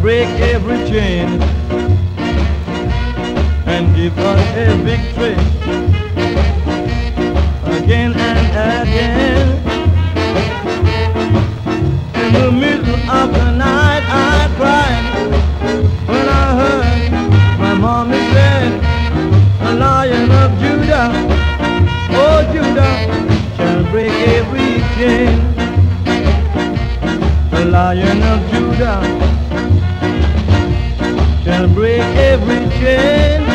break every chain and give us a victory again and again. In the middle of the night I cried when I heard my mommy said, the lion of Judah, oh Judah, shall break every chain. The lion of Judah shall break every chain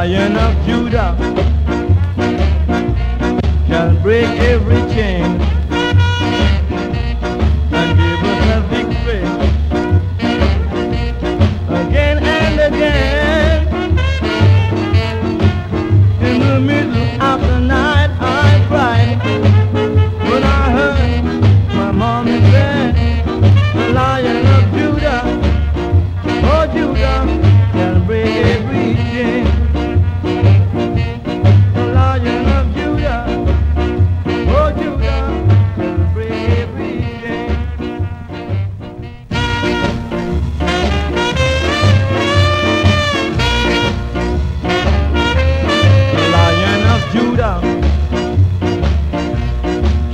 lion of Judah shall break every chain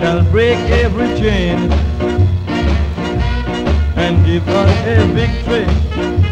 shall break every chain and give us a victory